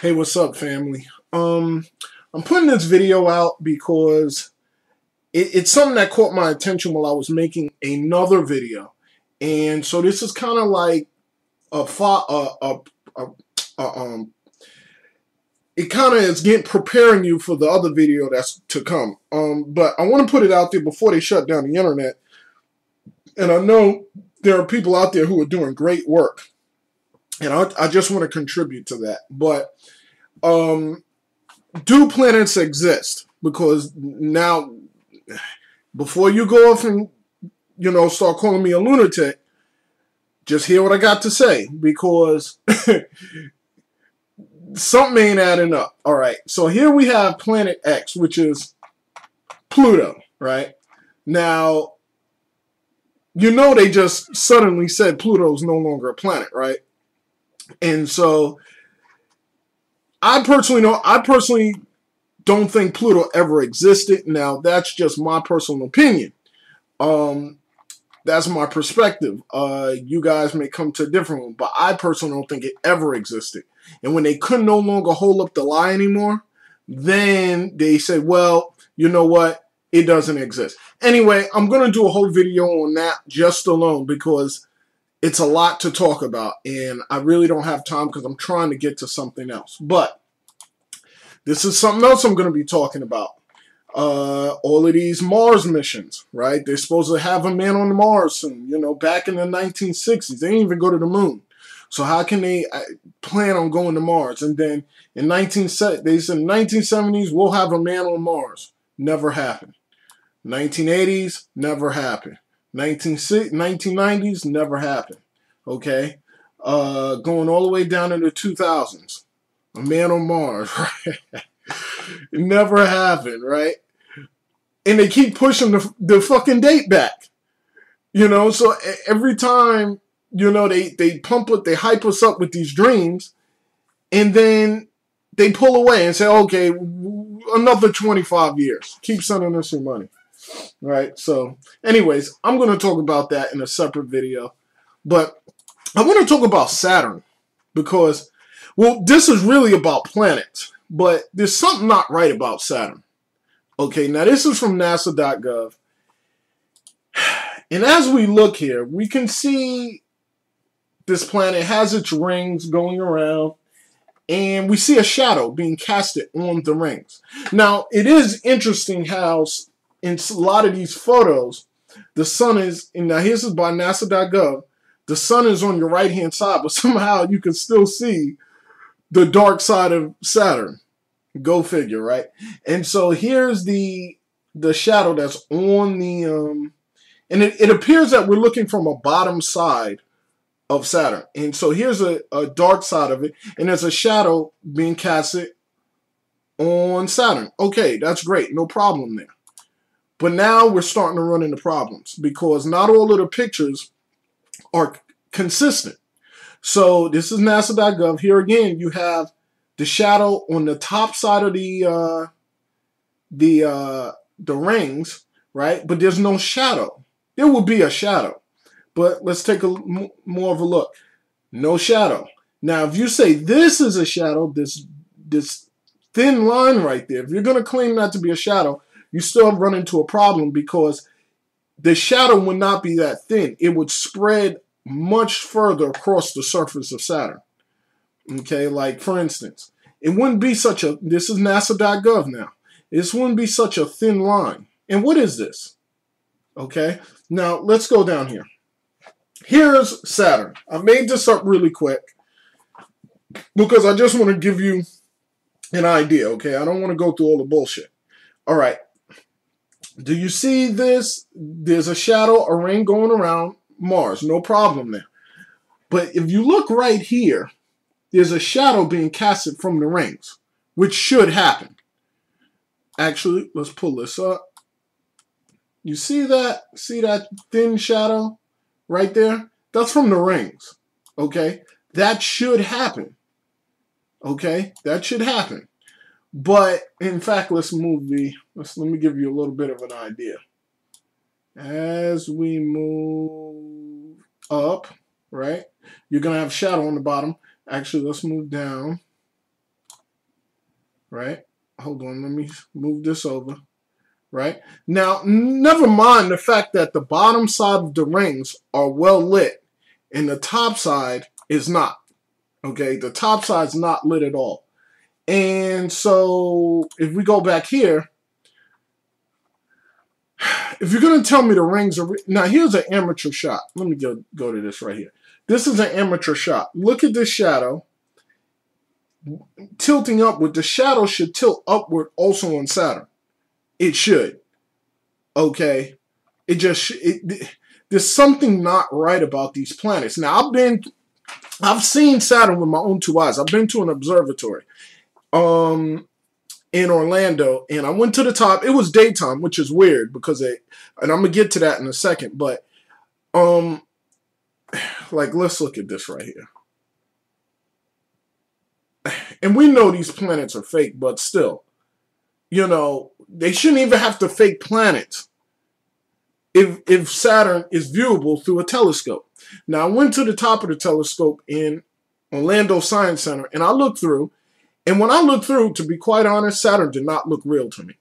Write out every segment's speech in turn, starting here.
Hey, what's up, family? Um, I'm putting this video out because it, it's something that caught my attention while I was making another video, and so this is kind of like a, a, a, a, um, it kind of is getting preparing you for the other video that's to come. Um, but I want to put it out there before they shut down the internet, and I know there are people out there who are doing great work and I, I just want to contribute to that. But um, do planets exist? Because now, before you go off and you know start calling me a lunatic, just hear what I got to say because something ain't adding up. All right, so here we have Planet X, which is Pluto, right? Now, you know they just suddenly said Pluto's no longer a planet, right? And so I personally know I personally don't think Pluto ever existed. Now that's just my personal opinion. Um that's my perspective. Uh you guys may come to a different one, but I personally don't think it ever existed. And when they could no longer hold up the lie anymore, then they said, well, you know what? It doesn't exist. Anyway, I'm going to do a whole video on that just alone because it's a lot to talk about, and I really don't have time because I'm trying to get to something else. But this is something else I'm going to be talking about. Uh, all of these Mars missions, right? They're supposed to have a man on Mars soon. You know, back in the 1960s, they didn't even go to the moon. So how can they uh, plan on going to Mars? And then in 19 they said 1970s we'll have a man on Mars. Never happened. 1980s never happened. 19, 1990s never happened. Okay, uh, going all the way down into 2000s, a man on Mars. Right? never happened, right? And they keep pushing the the fucking date back. You know, so every time you know they they pump it, they hype us up with these dreams, and then they pull away and say, okay, another 25 years. Keep sending us your money. Right. So, anyways, I'm going to talk about that in a separate video. But I want to talk about Saturn because, well, this is really about planets, but there's something not right about Saturn. Okay. Now, this is from NASA.gov. And as we look here, we can see this planet has its rings going around and we see a shadow being casted on the rings. Now, it is interesting how in a lot of these photos, the sun is, and now this is by NASA.gov, the sun is on your right hand side, but somehow you can still see the dark side of Saturn. Go figure, right? And so here's the the shadow that's on the um and it, it appears that we're looking from a bottom side of Saturn. And so here's a, a dark side of it, and there's a shadow being casted on Saturn. Okay, that's great, no problem there. But now we're starting to run into problems because not all of the pictures are consistent. So this is NASA.gov. Here again, you have the shadow on the top side of the uh, the uh, the rings, right? But there's no shadow. There will be a shadow, but let's take a more of a look. No shadow. Now, if you say this is a shadow, this this thin line right there, if you're going to claim that to be a shadow, you still run into a problem because the shadow would not be that thin. It would spread much further across the surface of Saturn. Okay, like for instance, it wouldn't be such a, this is NASA.gov now. This wouldn't be such a thin line. And what is this? Okay, now let's go down here. Here's Saturn. I made this up really quick because I just want to give you an idea, okay? I don't want to go through all the bullshit. All right, do you see this? There's a shadow, a ring going around Mars. No problem there. But if you look right here, there's a shadow being casted from the rings, which should happen. Actually, let's pull this up. You see that? See that thin shadow right there? That's from the rings. Okay? That should happen. Okay? That should happen. But in fact, let's move the, let's, let me give you a little bit of an idea. As we move up, right, you're going to have shadow on the bottom. Actually, let's move down. right? Hold on, let me move this over, right? Now, never mind the fact that the bottom side of the rings are well lit and the top side is not. Okay, the top side's not lit at all. And so if we go back here, if you're going to tell me the rings are now here's an amateur shot. Let me go go to this right here. This is an amateur shot. Look at this shadow. Tilting upward the shadow should tilt upward also on saturn. It should. Okay? It just it, there's something not right about these planets. Now i've been i've seen saturn with my own two eyes. I've been to an observatory um in Orlando, and I went to the top. It was daytime, which is weird because it, and I'm gonna get to that in a second. But, um, like let's look at this right here. And we know these planets are fake, but still, you know, they shouldn't even have to fake planets if if Saturn is viewable through a telescope. Now I went to the top of the telescope in Orlando Science Center, and I looked through and when I looked through, to be quite honest, Saturn did not look real to me.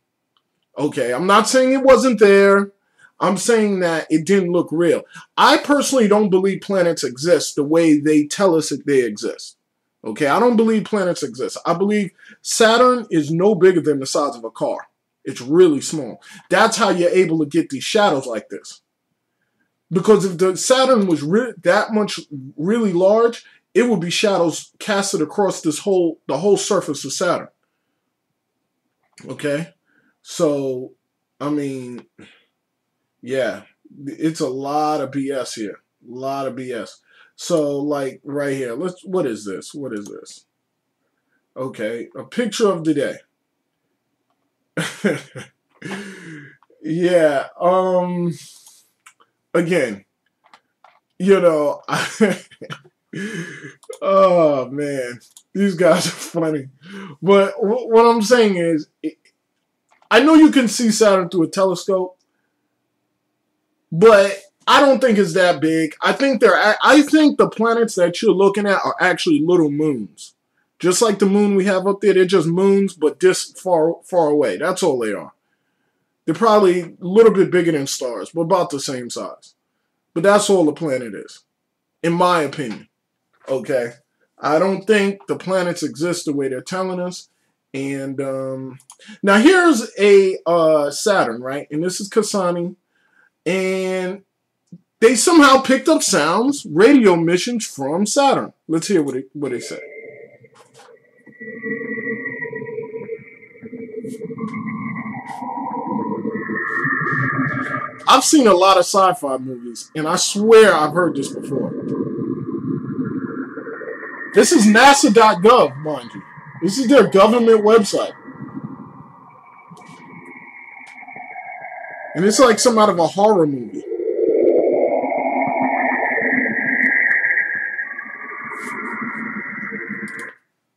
Okay, I'm not saying it wasn't there. I'm saying that it didn't look real. I personally don't believe planets exist the way they tell us that they exist. Okay, I don't believe planets exist. I believe Saturn is no bigger than the size of a car. It's really small. That's how you're able to get these shadows like this. Because if the Saturn was that much really large, it would be shadows casted across this whole the whole surface of Saturn. Okay? So, I mean, yeah, it's a lot of BS here. A lot of BS. So, like right here, let's what is this? What is this? Okay, a picture of the day. yeah, um again, you know, oh man, these guys are funny. But what I'm saying is, I know you can see Saturn through a telescope, but I don't think it's that big. I think they're. I think the planets that you're looking at are actually little moons, just like the moon we have up there. They're just moons, but just far far away. That's all they are. They're probably a little bit bigger than stars, but about the same size. But that's all the planet is, in my opinion. Okay. I don't think the planets exist the way they're telling us. And um, now here's a uh, Saturn, right? And this is Cassini. And they somehow picked up sounds, radio missions from Saturn. Let's hear what, it, what they say. I've seen a lot of sci-fi movies, and I swear I've heard this before. This is NASA.gov, mind you. This is their government website. And it's like some out of a horror movie.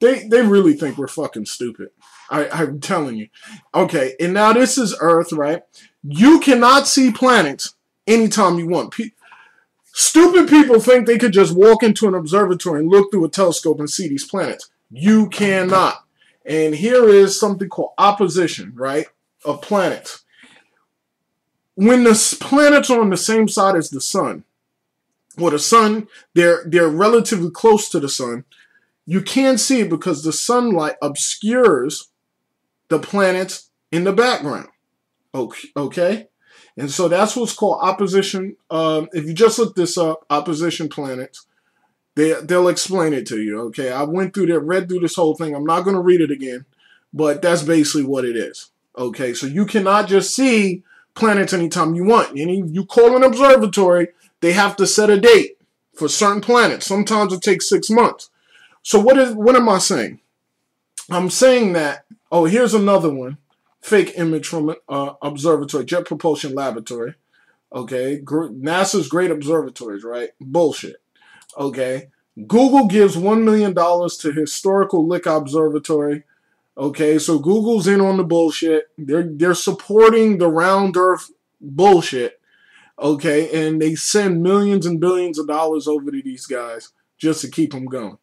They they really think we're fucking stupid. I, I'm telling you. Okay, and now this is Earth, right? You cannot see planets anytime you want. Stupid people think they could just walk into an observatory and look through a telescope and see these planets. You cannot. And here is something called opposition, right, of planets. When the planets are on the same side as the sun, or the sun, they're they're relatively close to the sun. You can't see it because the sunlight obscures the planets in the background. Okay, okay? And so that's what's called opposition. Um, if you just look this up, opposition planets, they they'll explain it to you. Okay, I went through there, read through this whole thing. I'm not going to read it again, but that's basically what it is. Okay, so you cannot just see planets anytime you want. Any you call an observatory, they have to set a date for certain planets. Sometimes it takes six months. So what is what am I saying? I'm saying that. Oh, here's another one fake image from uh, observatory, Jet Propulsion Laboratory. Okay, NASA's great observatories, right? Bullshit. Okay, Google gives one million dollars to historical Lick Observatory. Okay, so Google's in on the bullshit. They're they're supporting the round Earth bullshit. Okay, and they send millions and billions of dollars over to these guys just to keep them going.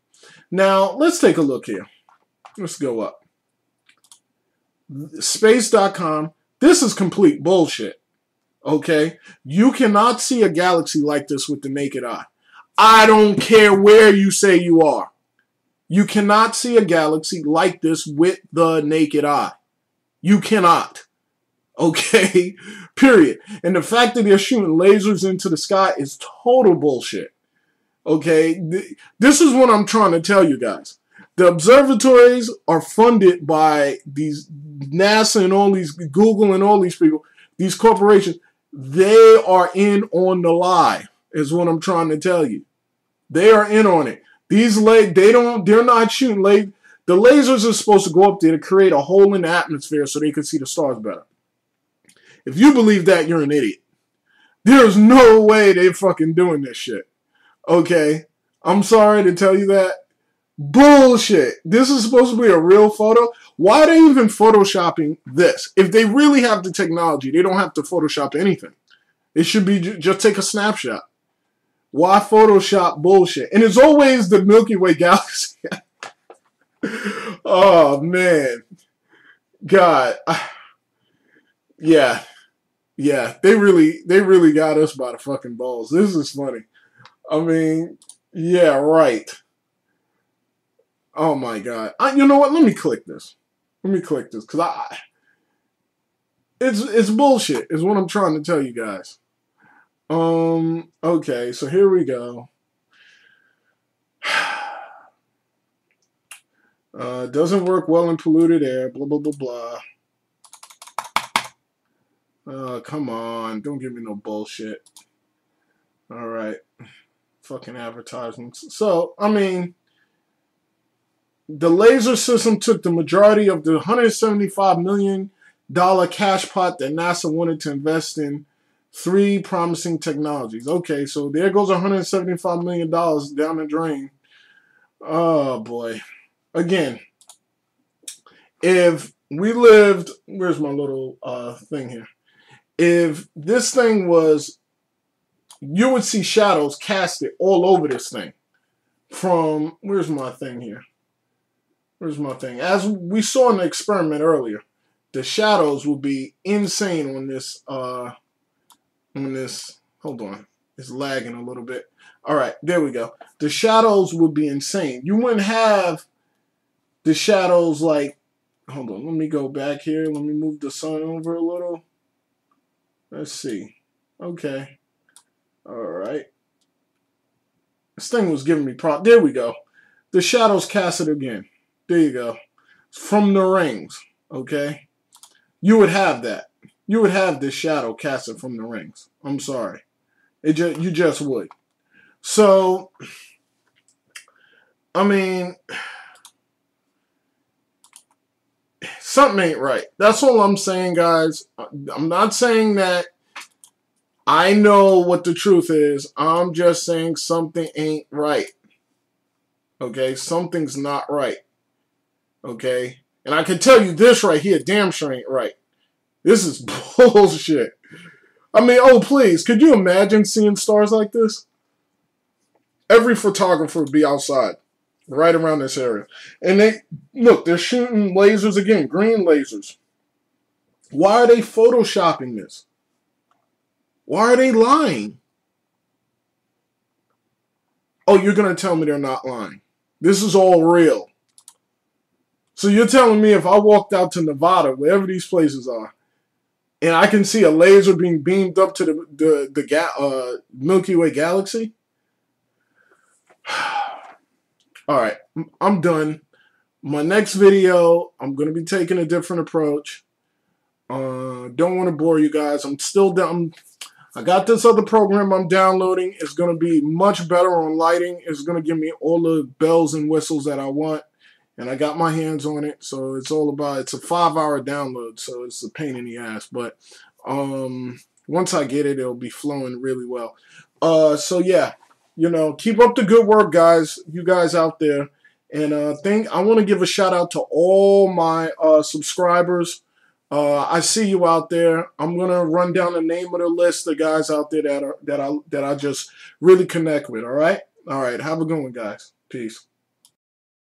Now let's take a look here. Let's go up. space.com. This is complete bullshit. Okay? You cannot see a galaxy like this with the naked eye. I don't care where you say you are. You cannot see a galaxy like this with the naked eye. You cannot. Okay? Period. And the fact that they're shooting lasers into the sky is total bullshit. Okay? This is what I'm trying to tell you guys. The observatories are funded by these NASA and all these Google and all these people, these corporations. They are in on the lie, is what I'm trying to tell you. They are in on it. These la- they don't they're not shooting la- the lasers are supposed to go up there to create a hole in the atmosphere so they can see the stars better. If you believe that, you're an idiot. There's no way they're fucking doing this shit. Okay? I'm sorry to tell you that. Bullshit. This is supposed to be a real photo. Why are they even photoshopping this? If they really have the technology, they don't have to photoshop anything. It should be just take a snapshot. Why Photoshop bullshit? And it's always the Milky Way galaxy. oh man, God, yeah, yeah. They really, they really got us by the fucking balls. This is funny. I mean, yeah, right. Oh my God. I, you know what? Let me click this. Let me click this because I. It's it's bullshit. Is what I'm trying to tell you guys. Um, okay, so here we go. Uh, doesn't work well in polluted air, blah, blah, blah, blah. Uh, come on, don't give me no bullshit. All right, fucking advertisements. So, I mean, the laser system took the majority of the $175 million cash pot that NASA wanted to invest in three promising technologies. Okay, so there goes $175 million down the drain. Oh boy. Again, if we lived, where's my little uh, thing here? If this thing was, you would see shadows casted all over this thing. From, where's my thing here? Where's my thing? As we saw in the experiment earlier, the shadows will be insane on this uh, on this. Hold on. It's lagging a little bit. All right, there we go. The shadows would be insane. You wouldn't have the shadows like. Hold on. Let me go back here. Let me move the sun over a little. Let's see. Okay. All right. This thing was giving me pro. There we go. The shadows cast it again. There you go. From the rings. Okay. You would have that you would have this shadow casted from the rings. I'm sorry. It just you just would. So I mean something ain't right. That's all I'm saying, guys. I'm not saying that I know what the truth is. I'm just saying something ain't right. Okay? Something's not right. Okay? And I can tell you this right here, damn sure ain't right. This is bullshit. I mean, oh, please, could you imagine seeing stars like this? Every photographer would be outside, right around this area. And they, look, they're shooting lasers again, green lasers. Why are they photoshopping this? Why are they lying? Oh, you're to tell me they're not lying. This is all real. So you're telling me if I walked out to Nevada, wherever these places are, and I can see a laser being beamed up to the the the ga- uh, Milky Way galaxy. All right, I'm done. My next video, I'm gonna be taking a different approach. Uh, don't want to bore you guys. I'm still down. I got this other program I'm downloading. It's gonna be much better on lighting. It's gonna give me all the bells and whistles that I want and I got my hands on it. So it's all about it's a five hour download, so it's a pain in the ass. But um, once I get it, it'll be flowing really well. Uh, so yeah, you know, keep up the good work, guys. You guys out there, and uh, think I want to give a shout out to all my uh, subscribers. Uh, I see you out there. I'm gonna run down the name of the list of guys out there that are that I that I just really connect with. All right, all right. Have a good one, guys. Peace.